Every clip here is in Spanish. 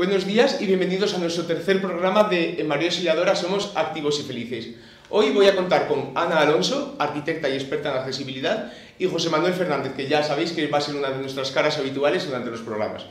Buenos días y bienvenidos a nuestro tercer programa de Mario Auxiliadora Somos Activos y Felices. Hoy voy a contar con Ana Alonso, arquitecta y experta en accesibilidad, y José Manuel Fernández, que ya sabéis que va a ser una de nuestras caras habituales durante los programas.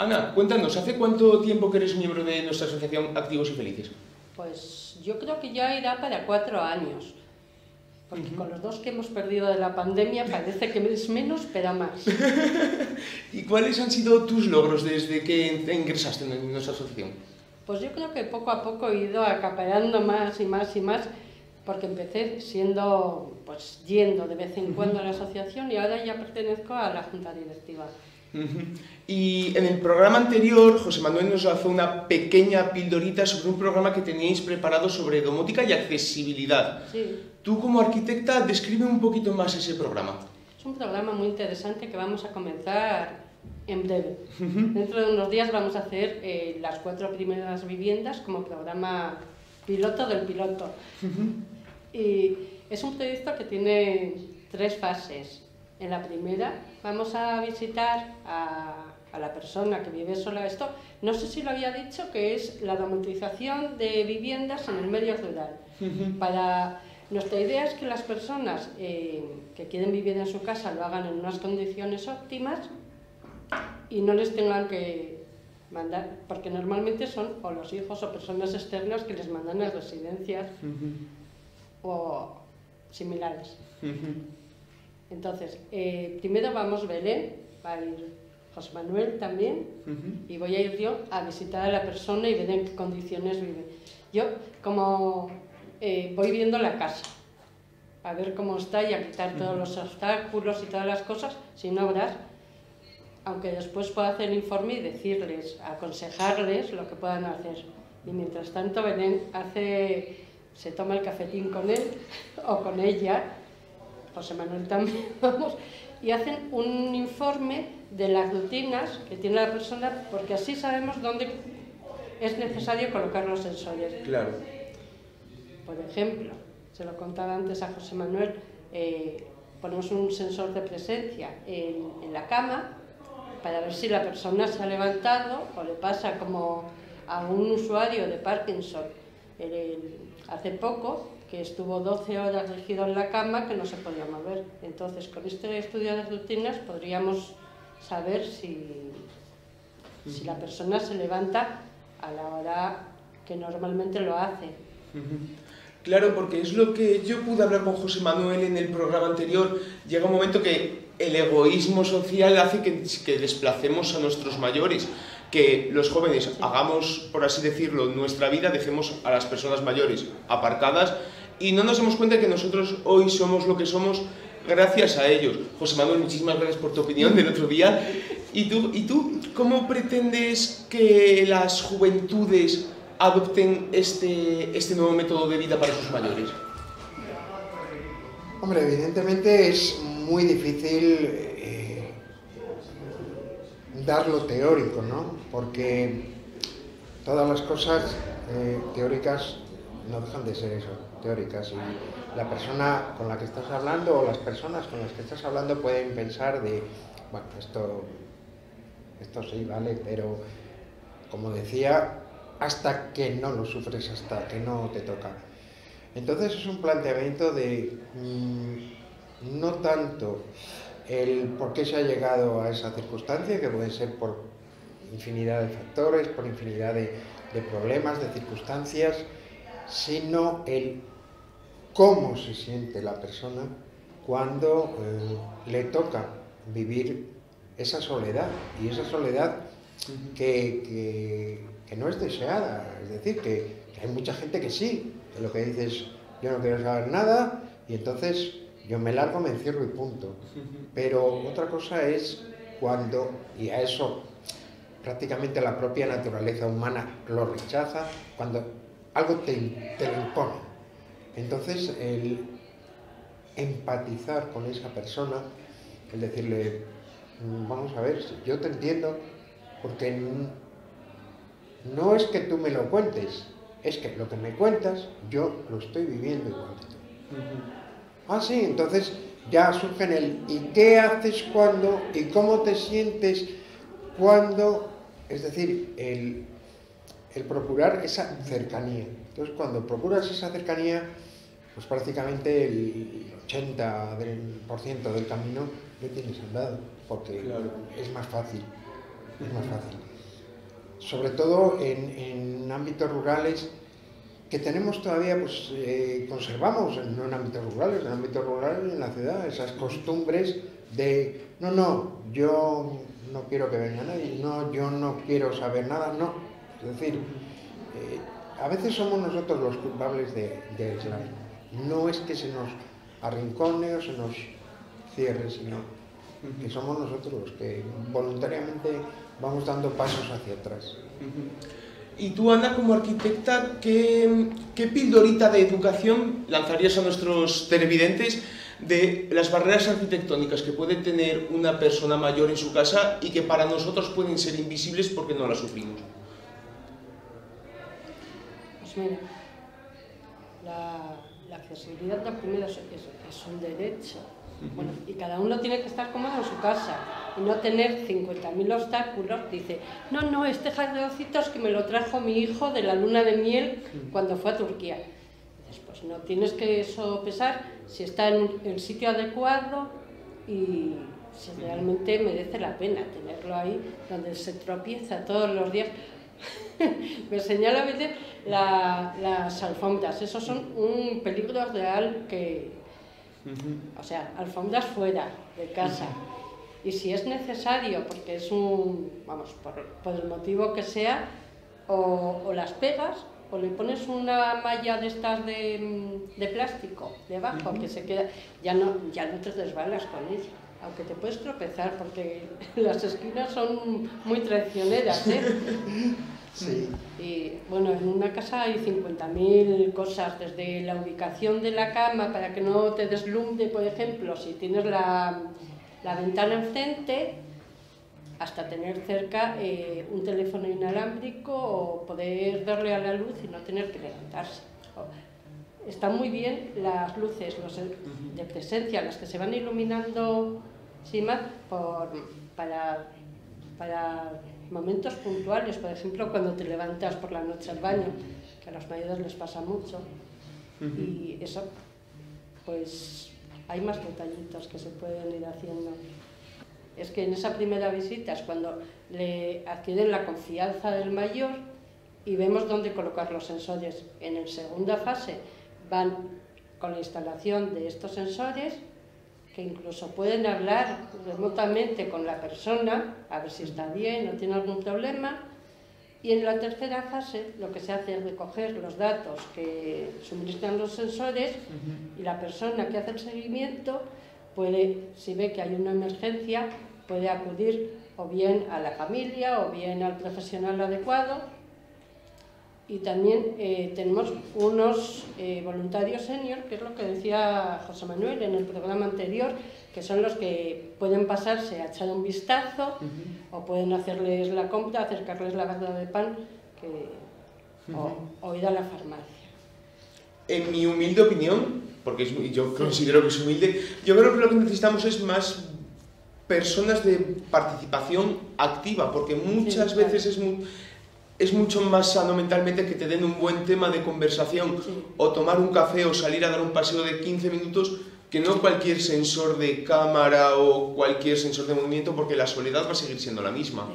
Ana, cuéntanos, ¿hace cuánto tiempo que eres miembro de nuestra asociación Activos y Felices? Pues yo creo que ya irá para cuatro años, porque con los dos que hemos perdido de la pandemia parece que es menos, pero más. ¿Y cuáles han sido tus logros desde que ingresaste en nuestra asociación? Pues yo creo que poco a poco he ido acaparando más y más y más, porque empecé siendo, pues yendo de vez en cuando a la asociación y ahora ya pertenezco a la junta directiva. Y en el programa anterior, José Manuel nos lanzó una pequeña pildorita sobre un programa que teníais preparado sobre domótica y accesibilidad. Sí. Tú como arquitecta, describe un poquito más ese programa. Es un programa muy interesante que vamos a comenzar en breve. Dentro de unos días vamos a hacer eh, las cuatro primeras viviendas como programa piloto del piloto. Y es un proyecto que tiene tres fases. En la primera vamos a visitar a, a, la persona que vive sola. Esto, no sé si lo había dicho, que es la domotización de viviendas en el medio rural. Para, nuestra idea es que las personas eh, que quieren vivir en su casa lo hagan en unas condiciones óptimas y no les tengan que mandar, porque normalmente son o los hijos o personas externas que les mandan a residencias o similares. Entonces, eh, primero vamos Belén, va a ir José Manuel también, uh -huh. y voy a ir yo a visitar a la persona y ver en qué condiciones vive. Yo, como eh, voy viendo la casa, a ver cómo está y a quitar todos los obstáculos y todas las cosas, sin obras, aunque después pueda hacer el informe y decirles, aconsejarles lo que puedan hacer. Y mientras tanto, Belén hace, se toma el cafetín con él o con ella, José Manuel también, vamos, y hacen un informe de las rutinas que tiene la persona, porque así sabemos dónde es necesario colocar los sensores. Claro. Por ejemplo, se lo contaba antes a José Manuel, eh, ponemos un sensor de presencia en, en, la cama para ver si la persona se ha levantado o le pasa como a un usuario de Parkinson el, el, hace poco, que estuvo 12 horas rígido en la cama que no se podía mover. Entonces, con este estudio de rutinas podríamos saber si, si la persona se levanta a la hora que normalmente lo hace. Claro, porque es lo que yo pude hablar con José Manuel en el programa anterior. Llega un momento que el egoísmo social hace que, que desplacemos a nuestros mayores que los jóvenes hagamos, por así decirlo, nuestra vida, dejemos a las personas mayores aparcadas y no nos damos cuenta que nosotros hoy somos lo que somos gracias a ellos. José Manuel, muchísimas gracias por tu opinión del otro día. ¿Y tú, ¿Y tú cómo pretendes que las juventudes adopten este, este nuevo método de vida para sus mayores? Hombre, evidentemente es muy difícil eh, dar lo teórico, ¿no? Porque todas las cosas eh, teóricas no dejan de ser eso, teóricas. Y la persona con la que estás hablando o las personas con las que estás hablando pueden pensar de, bueno, esto, esto sí, vale, pero como decía, hasta que no lo sufres, hasta que no te toca. Entonces es un planteamiento de mmm, no tanto el por qué se ha llegado a esa circunstancia, que puede ser por infinidad de factores, por infinidad de, de problemas, de circunstancias, sino el cómo se siente la persona cuando eh, le toca vivir esa soledad y esa soledad que, que, que, no es deseada, es decir, que, que, hay mucha gente que sí, que lo que dices yo no quiero saber nada y entonces yo me largo, me encierro y punto. Pero otra cosa es cuando, y a eso prácticamente la propia naturaleza humana lo rechaza, cuando algo te, te lo impone. Entonces, el empatizar con esa persona, el decirle, vamos a ver, yo te entiendo, porque no es que tú me lo cuentes, es que lo que me cuentas yo lo estoy viviendo igual que tú. Ah, sí, entonces ya surge en el ¿y qué haces cuando? ¿y cómo te sientes cuando? Es decir, el, el procurar esa cercanía. Entonces, cuando procuras esa cercanía, pues prácticamente el 80% del camino lo tienes andado, porque es más fácil, es más fácil. Sobre todo en, en ámbitos rurales que tenemos todavía, pues eh, conservamos, no en ámbitos rurales, en ámbitos rurales en la ciudad, esas costumbres de, no, no, yo no quiero que venga nadie, no, yo no quiero saber nada, no. Es decir, eh, a veces somos nosotros los culpables de. No es que se nos arrincone o se nos cierre, sino que somos nosotros los que voluntariamente vamos dando pasos hacia atrás. Y tú, Ana, como arquitecta, ¿qué, ¿qué, pildorita de educación lanzarías a nuestros televidentes de las barreras arquitectónicas que puede tener una persona mayor en su casa y que para nosotros pueden ser invisibles porque no las sufrimos? Pues mira, la, la accesibilidad primero es, es, es un derecho bueno, y cada uno tiene que estar cómodo en su casa y no tener 50.000 obstáculos. Dice, no, no, este jardincitos que me lo trajo mi hijo de la luna de miel cuando fue a Turquía. Pues no tienes que sopesar si está en el sitio adecuado y si realmente merece la pena tenerlo ahí donde se tropieza todos los días. me señala la, las alfombras, esos son un peligro real que, o sea, alfombras fuera de casa. Y si es necesario, porque es un, vamos, por, el motivo que sea, o, las pegas o le pones una malla de estas de, de plástico debajo que se queda, ya no, ya no te desbalas con ella. Aunque te puedes tropezar porque las esquinas son muy traicioneras, ¿eh? Sí. Y bueno, en una casa hay 50.000 cosas, desde la ubicación de la cama para que no te deslumbre, por ejemplo, si tienes la, la ventana enfrente, hasta tener cerca eh, un teléfono inalámbrico o poder darle a la luz y no tener que levantarse. Están muy bien las luces los de presencia, las que se van iluminando sin más, por, para, para momentos puntuales, por ejemplo, cuando te levantas por la noche al baño, que a los mayores les pasa mucho, y eso, pues hay más detallitos que se pueden ir haciendo. Es que en esa primera visita es cuando le adquieren la confianza del mayor y vemos dónde colocar los sensores. En la segunda fase van con la instalación de estos sensores que incluso pueden hablar remotamente con la persona, a ver si está bien, no tiene algún problema. Y en la tercera fase lo que se hace es recoger los datos que suministran los sensores y la persona que hace el seguimiento puede, si ve que hay una emergencia, puede acudir o bien a la familia o bien al profesional adecuado y también eh, tenemos unos eh, voluntarios senior, que es lo que decía José Manuel en el programa anterior, que son los que pueden pasarse a echar un vistazo o pueden hacerles la compra, acercarles la barra de pan o, ir a la farmacia. En mi humilde opinión, porque yo considero que es humilde, yo creo que lo que necesitamos es más personas de participación activa, porque muchas veces es muy es mucho más sano mentalmente que te den un buen tema de conversación o tomar un café o salir a dar un paseo de 15 minutos que no cualquier sensor de cámara o cualquier sensor de movimiento porque la soledad va a seguir siendo la misma.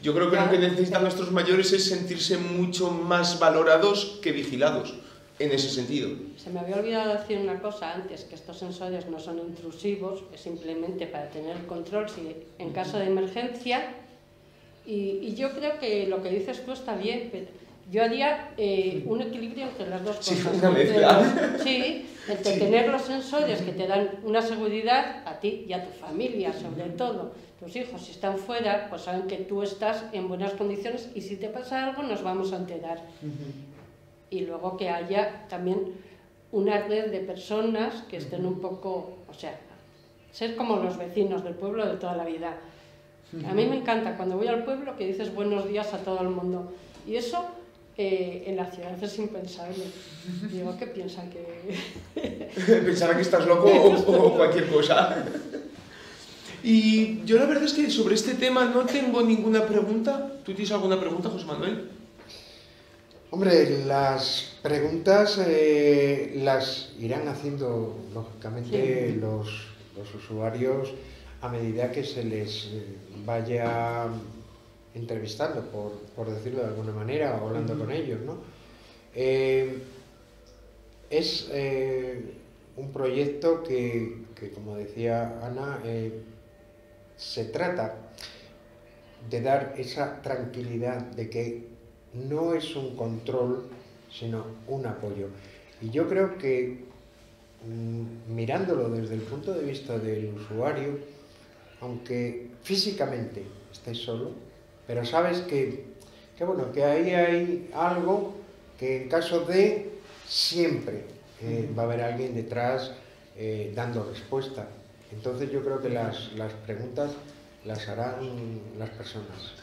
Yo creo que lo que necesitan nuestros mayores es sentirse mucho más valorados que vigilados en ese sentido. Se me había olvidado decir una cosa antes, que estos sensores no son intrusivos, es simplemente para tener control si en caso de emergencia y, yo creo que lo que dices tú está bien, pero yo haría eh, un equilibrio entre las dos cosas. Sí, una mezcla. sí, entre tener los sensores que te dan una seguridad a ti y a tu familia, sobre todo. Tus hijos, si están fuera, pues saben que tú estás en buenas condiciones y si te pasa algo nos vamos a enterar. Y luego que haya también una red de personas que estén un poco, o sea, ser como los vecinos del pueblo de toda la vida a mí me encanta cuando voy al pueblo que dices buenos días a todo el mundo. Y eso eh, en la ciudad es impensable. Digo que piensan que... Pensarán que estás loco o, o cualquier cosa. Y yo la verdad es que sobre este tema no tengo ninguna pregunta. ¿Tú tienes alguna pregunta, José Manuel? Hombre, las preguntas eh, las irán haciendo, lógicamente, Sí. los, los usuarios a medida que se les eh, vaya entrevistando, por, por decirlo de alguna manera, o hablando con ellos, ¿no? Eh, es eh, un proyecto que, que, como decía Ana, eh, se trata de dar esa tranquilidad de que no es un control, sino un apoyo. Y yo creo que mm, mirándolo desde el punto de vista del usuario, aunque físicamente estés solo, pero sabes que, que bueno, que ahí hay algo que en caso de siempre eh, va a haber alguien detrás eh, dando respuesta. Entonces yo creo que las, las preguntas las harán las personas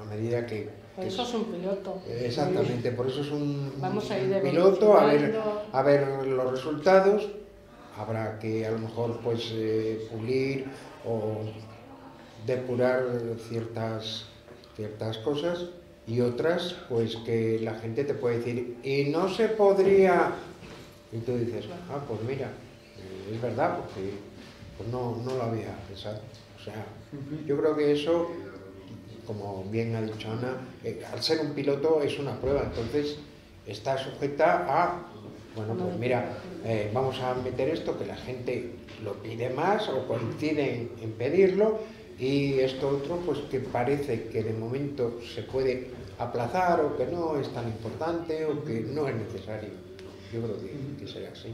a, medida que... Por eso es un piloto. Exactamente, por eso es un, Vamos a ir piloto, a ver, a ver los resultados, habrá que a lo mejor pues eh, pulir o depurar ciertas, ciertas cosas y otras pues que la gente te puede decir y no se podría y tú dices ah pues mira eh, es verdad porque pues no, no lo había pensado o sea yo creo que eso como bien ha dicho Ana eh, al ser un piloto es una prueba entonces está sujeta a bueno pues mira eh, vamos a meter esto que la gente lo pide más o coincide en, en pedirlo y esto otro pues que parece que de momento se puede aplazar o que no es tan importante o que no es necesario. Yo creo que, que será así.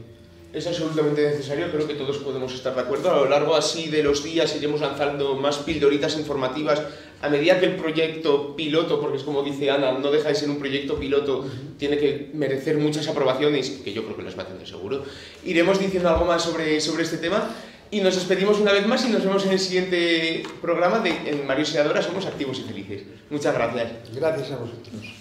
Es absolutamente necesario, creo que todos podemos estar de acuerdo. A lo largo así de los días iremos lanzando más pildoritas informativas a medida que el proyecto piloto, porque es como dice Ana, no deja de ser un proyecto piloto, tiene que merecer muchas aprobaciones, que yo creo que las va a tener seguro. Iremos diciendo algo más sobre, sobre este tema y nos despedimos una vez más y nos vemos en el siguiente programa de en Mario Seadora Somos Activos y Felices. Muchas gracias. Gracias a vosotros.